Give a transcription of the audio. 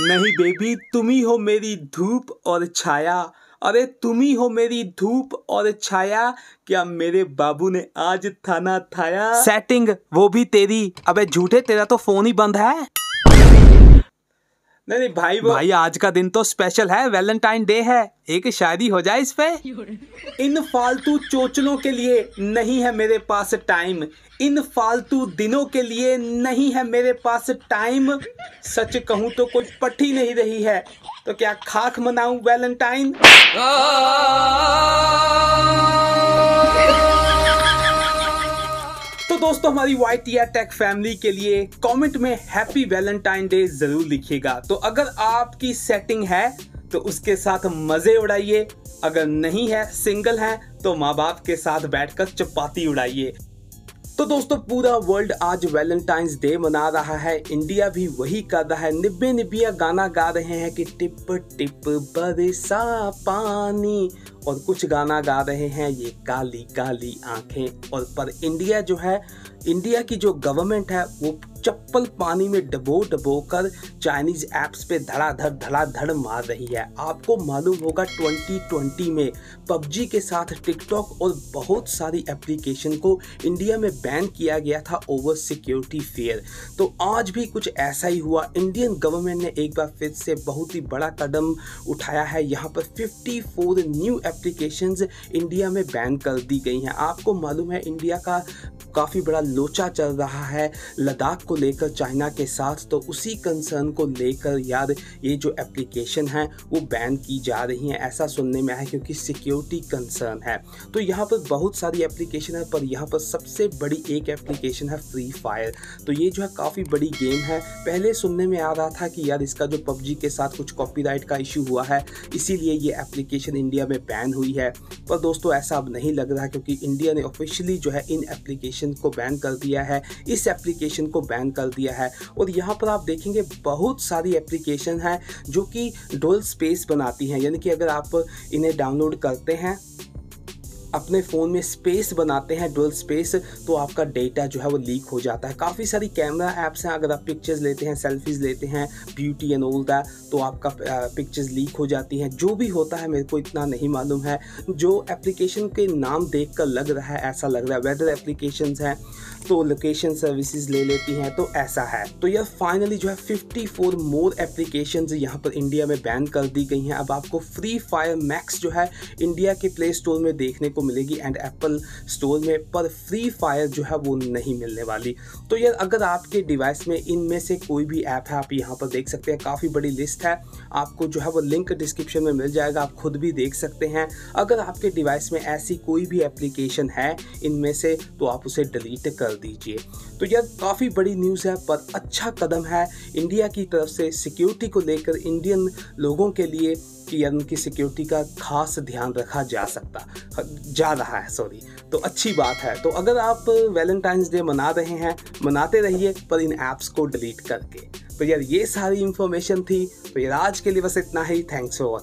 नहीं बेबी, तुम ही हो मेरी धूप और छाया। अरे, तुम ही हो मेरी धूप और छाया। क्या मेरे बाबू ने आज थाना थाया? सेटिंग वो भी तेरी। अबे, झूठे, तेरा तो फ़ोन ही बंद है। नहीं नहीं भाई वो भाई आज का दिन तो स्पेशल है वैलेंटाइन डे है एक शायरी हो जाए इस पे इन फालतू चोचलों के लिए नहीं है मेरे पास टाइम इन फालतू दिनों के लिए नहीं है मेरे पास टाइम सच कहूँ तो कोई पट्टी नहीं रही है तो क्या खाक मनाऊं वैलेंटाइन दोस्तों, हमारी वाई टी टेक फैमिली के लिए कमेंट में हैप्पी वैलेंटाइन डे ज़रूर लिखिएगा। तो अगर आपकी सेटिंग है तो उसके साथ मज़े उड़ाइए। अगर नहीं है सिंगल है तो माँ बाप के साथ बैठकर चपाती उड़ाइए। तो दोस्तों, पूरा वर्ल्ड आज वैलेंटाइंस डे मना रहा है। इंडिया भी वही कर रहा है। निब्बे निब्बिया गाना गा रहे हैं कि टिप टिप, बरसा पानी। और कुछ गाना गा रहे हैं ये काली काली आँखें। और पर इंडिया जो है इंडिया की जो गवर्नमेंट है, वो चप्पल पानी में डबो डबो कर चाइनीज़ ऐप्स पे धड़ाधड़ धड़ाधड़ मार रही है। आपको मालूम होगा 2020 में पबजी के साथ टिकटॉक और बहुत सारी एप्लीकेशन को इंडिया में बैन किया गया था ओवर सिक्योरिटी फेयर। तो आज भी कुछ ऐसा ही हुआ। इंडियन गवर्नमेंट ने एक बार फिर से बहुत ही बड़ा कदम उठाया है। यहाँ पर 54 न्यू एप्लीकेशंस इंडिया में बैन कर दी गई हैं। आपको मालूम है, इंडिया का काफ़ी बड़ा लोचा चल रहा है। लद्दाख को लेकर चाइना के साथ तो उसी कंसर्न को लेकर यार ये जो एप्लीकेशन है, वो बैन की जा रही हैं, ऐसा सुनने में आया क्योंकि सिक्योरिटी कंसर्न है। तो यहाँ पर बहुत सारी एप्लीकेशन है, पर यहाँ पर सबसे बड़ी एक एप्लीकेशन है फ्री फायर तो ये जो है काफ़ी बड़ी गेम है। पहले सुनने में आ रहा था कि यार इसका जो पबजी के साथ कुछ कॉपीराइट का इशू हुआ है, इसीलिए ये एप्लीकेशन इंडिया में बैन हुई है। पर दोस्तों, ऐसा अब नहीं लग रहा क्योंकि इंडिया ने ऑफिशियली जो है इन एप्लीकेशन को बैन कर दिया है। इस एप्लीकेशन को बैन कर दिया है। और यहाँ पर आप देखेंगे बहुत सारी एप्लीकेशन है जो कि डोल स्पेस बनाती हैं। यानी कि अगर आप इन्हें डाउनलोड करते हैं अपने फ़ोन में स्पेस बनाते हैं डुअल स्पेस तो आपका डेटा जो है वो लीक हो जाता है। काफ़ी सारी कैमरा ऐप्स हैं, अगर आप पिक्चर्स लेते हैं सेल्फीज़ लेते हैं ब्यूटी एंड ऑल दैट तो आपका पिक्चर्स लीक हो जाती हैं। जो भी होता है, मेरे को इतना नहीं मालूम है। जो एप्लीकेशन के नाम देख कर लग रहा है, ऐसा लग रहा है वेदर एप्लीकेशन हैं तो लोकेशन सर्विसेज़ ले लेती हैं तो ऐसा है। तो यह फाइनली जो है 54 मोर एप्लीकेशन यहाँ पर इंडिया में बैन कर दी गई हैं। अब आपको फ्री फायर मैक्स जो है इंडिया के प्ले स्टोर में देखने को मिलेगी एंड एप्पल स्टोर में पर फ्री फायर जो है वो नहीं मिलने वाली। तो यार, अगर आपके डिवाइस में, इनमें से कोई भी ऐप है, आप यहाँ पर देख सकते हैं, काफ़ी बड़ी लिस्ट है। आपको जो है वो लिंक डिस्क्रिप्शन में मिल जाएगा, आप खुद भी देख सकते हैं। अगर आपके डिवाइस में ऐसी कोई भी एप्लीकेशन है इनमें से तो आप उसे डिलीट कर दीजिए। तो यह काफ़ी बड़ी न्यूज़ है, पर अच्छा कदम है। इंडिया की तरफ़ से सिक्योरिटी को लेकर इंडियन लोगों के लिए कि उनकी सिक्योरिटी का खास ध्यान रखा जा सकता, जा रहा है सॉरी तो अच्छी बात है। तो अगर आप वैलेंटाइंस डे मना रहे हैं, मनाते रहिए, पर इन ऐप्स को डिलीट करके। तो यार, ये सारी इन्फॉर्मेशन थी। तो यार, आज के लिए बस इतना ही। Thanks for watching